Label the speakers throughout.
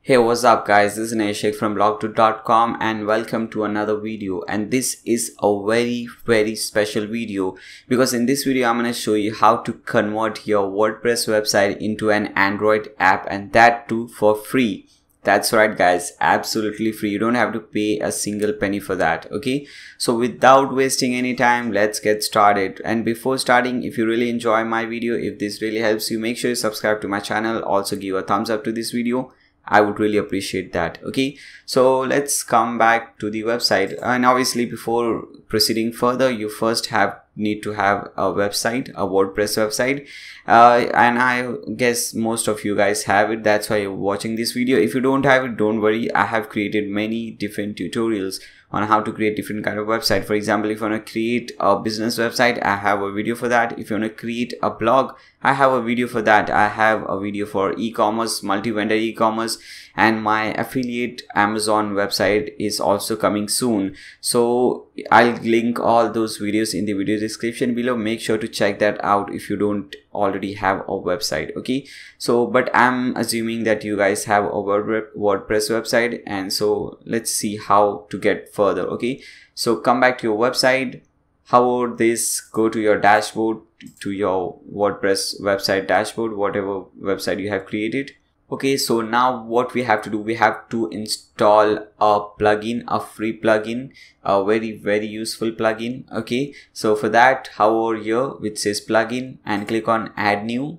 Speaker 1: Hey what's up guys this is Neshik from blogdude.com and welcome to another video and this is a very very special video because in this video I'm going to show you how to convert your WordPress website into an Android app and that too for free. That's right guys, absolutely free. You don't have to pay a single penny for that. Okay. So without wasting any time, let's get started. And before starting, if you really enjoy my video, if this really helps you, make sure you subscribe to my channel. Also give a thumbs up to this video I would really appreciate that. Okay, so let's come back to the website. And obviously, before proceeding further, you first have need to have a website, a WordPress website. Uh, and I guess most of you guys have it. That's why you're watching this video. If you don't have it, don't worry. I have created many different tutorials on how to create different kind of website. For example, if you want to create a business website, I have a video for that. If you want to create a blog, I have a video for that. I have a video for e-commerce, multi-vendor e-commerce and my affiliate Amazon website is also coming soon. So I'll link all those videos in the video description below. Make sure to check that out if you don't already have a website. Okay. So, but I'm assuming that you guys have a WordPress website and so let's see how to get further. Okay. So come back to your website how about this go to your dashboard to your wordpress website dashboard whatever website you have created. Okay so now what we have to do we have to install a plugin a free plugin a very very useful plugin okay? So for that hover here which says plugin and click on add new.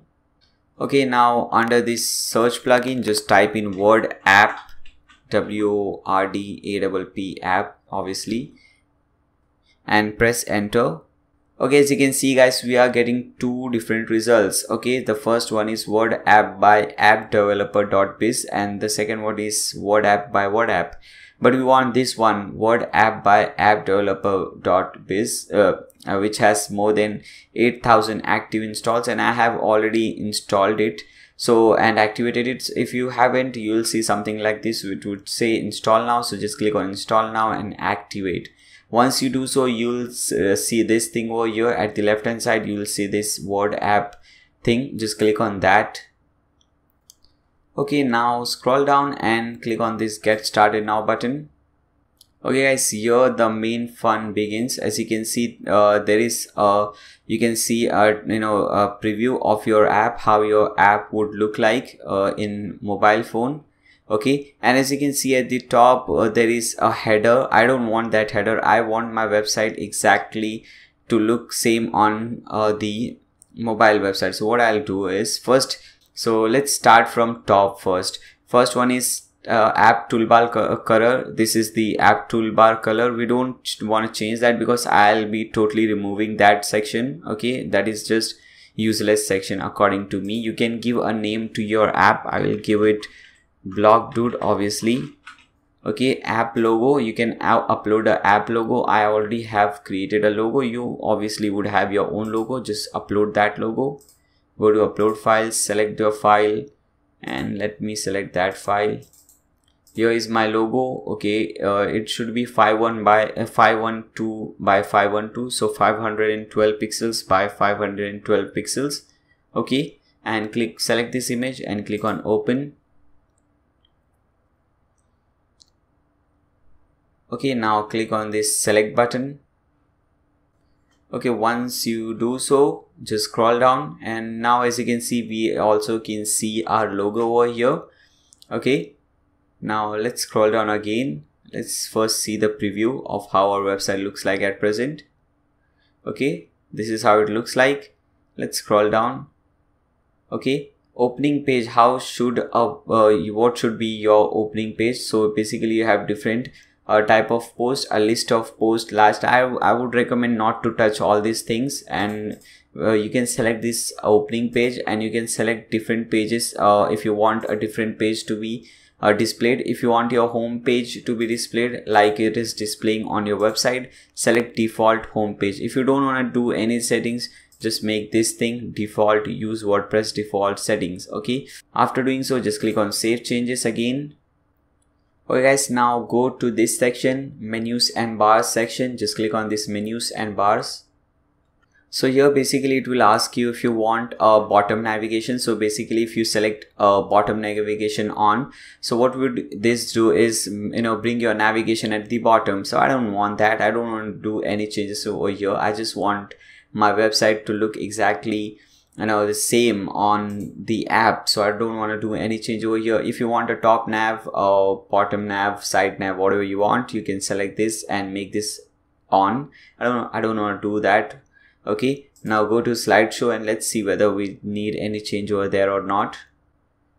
Speaker 1: Okay now under this search plugin just type in WordApp w r d a w p app obviously and press enter okay as you can see guys we are getting two different results. Okay the first one is WordApp by app developer.biz and the second one is WordApp by WordApp. But we want this one WordApp by app developer.biz uh, uh, which has more than 8000 active installs and i have already installed it. So and activated it. If you haven't you'll see something like this which would say install now. So just click on install now and activate once you do so you'll uh, see this thing over here. At the left hand side you'll see this WordApp thing. Just click on that. Okay now scroll down and click on this get started now button. Okay guys here the main fun begins. As you can see uh, there is a you can see a you know a preview of your app how your app would look like uh, in mobile phone okay? And as you can see at the top uh, there is a header. I don't want that header. I want my website exactly to look same on uh, the mobile website. So what i'll do is first so let's start from top first. First one is uh, app toolbar co color. This is the app toolbar color. We don't want to change that because i'll be totally removing that section. Okay? That is just useless section according to me. You can give a name to your app. I will give it blog dude obviously. Okay app logo you can upload a app logo. I already have created a logo. You obviously would have your own logo. Just upload that logo. Go to upload files select your file and let me select that file. Here is my logo. Okay uh, it should be 51 by uh, 512 by 512 so 512 pixels by 512 pixels. Okay and click select this image and click on open okay now click on this select button. Okay once you do so just scroll down. And now as you can see we also can see our logo over here. Okay now let's scroll down again. Let's first see the preview of how our website looks like at present. Okay this is how it looks like. Let's scroll down. Okay opening page how should a uh, what should be your opening page? So basically you have different a type of post a list of post. Last I, I would recommend not to touch all these things. And uh, you can select this opening page and you can select different pages uh, if you want a different page to be uh, displayed. If you want your home page to be displayed like it is displaying on your website select default home page. If you don't want to do any settings just make this thing default use wordpress default settings okay? After doing so just click on save changes again okay guys now go to this section menus and bars section. Just click on this menus and bars. So here basically it will ask you if you want a bottom navigation. So basically if you select a bottom navigation on so what would this do is you know bring your navigation at the bottom. So i don't want that. I don't want to do any changes over here. I just want my website to look exactly you know the same on the app. So i don't want to do any change over here. If you want a top nav or bottom nav side nav whatever you want you can select this and make this on. I don't i don't want to do that. Okay now go to slideshow and let's see whether we need any change over there or not.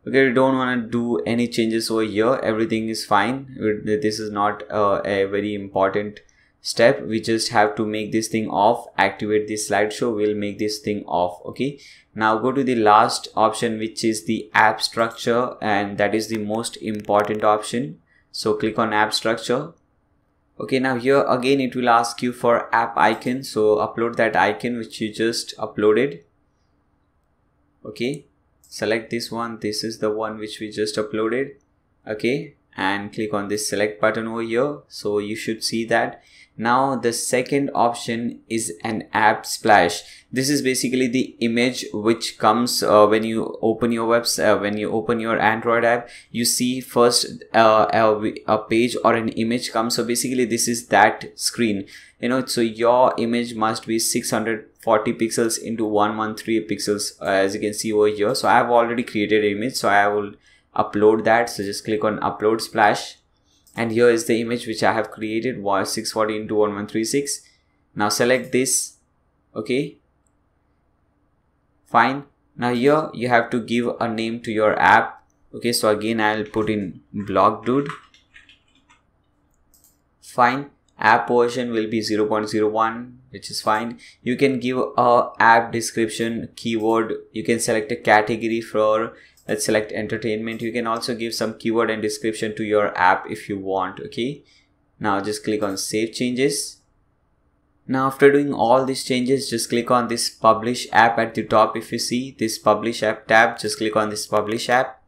Speaker 1: Okay we don't want to do any changes over here. Everything is fine. This is not uh, a very important step we just have to make this thing off activate the slideshow we'll make this thing off okay? Now go to the last option which is the app structure and that is the most important option. So click on app structure. Okay now here again it will ask you for app icon so upload that icon which you just uploaded. Okay select this one this is the one which we just uploaded. Okay and click on this select button over here. So you should see that. Now the second option is an app splash. This is basically the image which comes uh, when you open your website uh, when you open your android app you see first uh, a, a page or an image comes. So basically this is that screen. You know so your image must be 640 pixels into 113 pixels uh, as you can see over here. So i have already created an image so i will upload that. So just click on upload splash. And here is the image which I have created was 640 into 1136 now select this. Okay. Fine. Now here you have to give a name to your app. Okay so again I'll put in blog dude. Fine. App version will be 0.01 which is fine. You can give a app description keyword. You can select a category for let's select entertainment. You can also give some keyword and description to your app if you want okay? Now just click on save changes. Now after doing all these changes just click on this publish app at the top. If you see this publish app tab just click on this publish app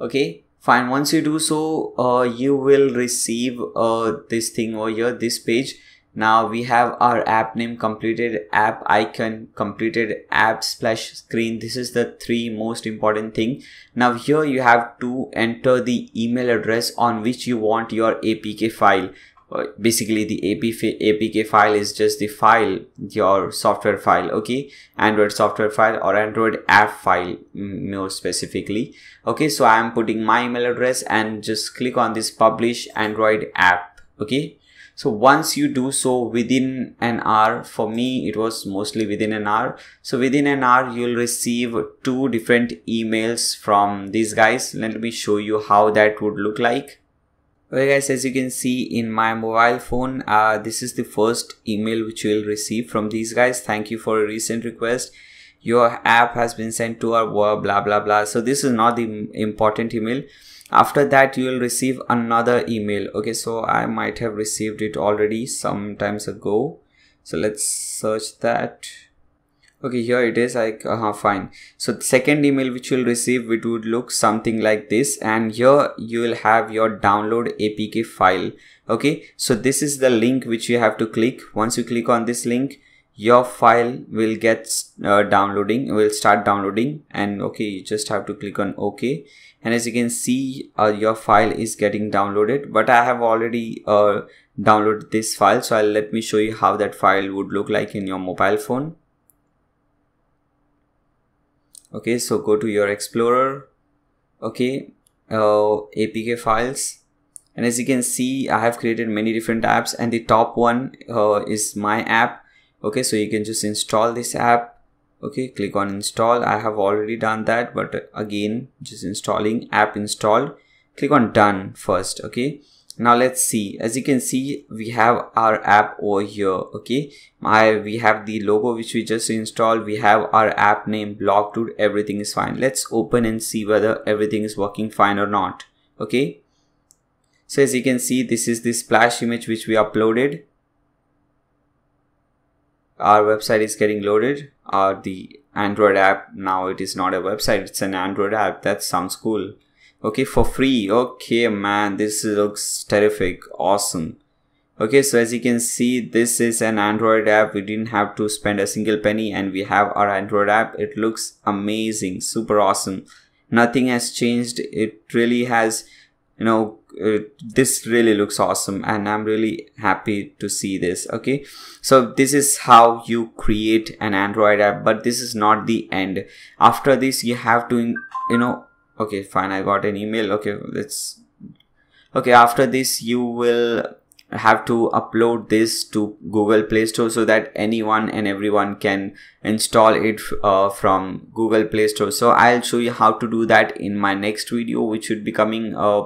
Speaker 1: okay? Fine. Once you do so uh, you will receive uh, this thing over here this page now we have our app name completed app icon completed app splash screen. This is the three most important thing. Now here you have to enter the email address on which you want your apk file. Uh, basically the apk file is just the file your software file okay? Android software file or android app file more specifically okay? So i am putting my email address and just click on this publish android app okay so once you do so within an hour for me it was mostly within an hour. So within an hour you'll receive two different emails from these guys. Let me show you how that would look like. Okay guys as you can see in my mobile phone uh, this is the first email which you will receive from these guys. Thank you for a recent request. Your app has been sent to our blah blah blah. So this is not the important email after that you will receive another email. Okay so i might have received it already some times ago. So let's search that. Okay here it is. Like uh -huh, fine. So the second email which you'll receive it would look something like this. And here you will have your download apk file. Okay so this is the link which you have to click. Once you click on this link your file will get uh, downloading will start downloading and okay you just have to click on ok. And as you can see uh, your file is getting downloaded but I have already uh, downloaded this file. So I'll let me show you how that file would look like in your mobile phone. Okay so go to your explorer. Okay uh, apk files. And as you can see I have created many different apps and the top one uh, is my app okay so you can just install this app. Okay click on install. I have already done that but again just installing app installed. Click on done first okay? Now let's see. As you can see we have our app over here okay? My we have the logo which we just installed. We have our app name blog dude everything is fine. Let's open and see whether everything is working fine or not okay? So as you can see this is the splash image which we uploaded our website is getting loaded. Uh, the android app now it is not a website it's an android app. That sounds cool. Okay for free. Okay man this looks terrific. Awesome. Okay so as you can see this is an android app. We didn't have to spend a single penny and we have our android app. It looks amazing. Super awesome. Nothing has changed. It really has you know uh, this really looks awesome and i'm really happy to see this okay? So this is how you create an android app but this is not the end. After this you have to you know okay fine i got an email okay let's okay after this you will have to upload this to google play store so that anyone and everyone can install it uh, from google play store. So i'll show you how to do that in my next video which should be coming uh,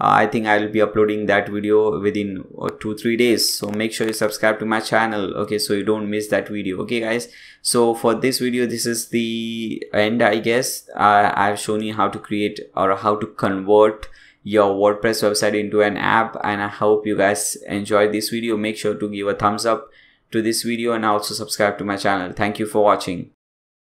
Speaker 1: I think I will be uploading that video within uh, two three days. So make sure you subscribe to my channel. Okay so you don't miss that video. Okay guys. So for this video this is the end I guess. Uh, I've shown you how to create or how to convert your WordPress website into an app. And I hope you guys enjoyed this video. Make sure to give a thumbs up to this video and also subscribe to my channel. Thank you for watching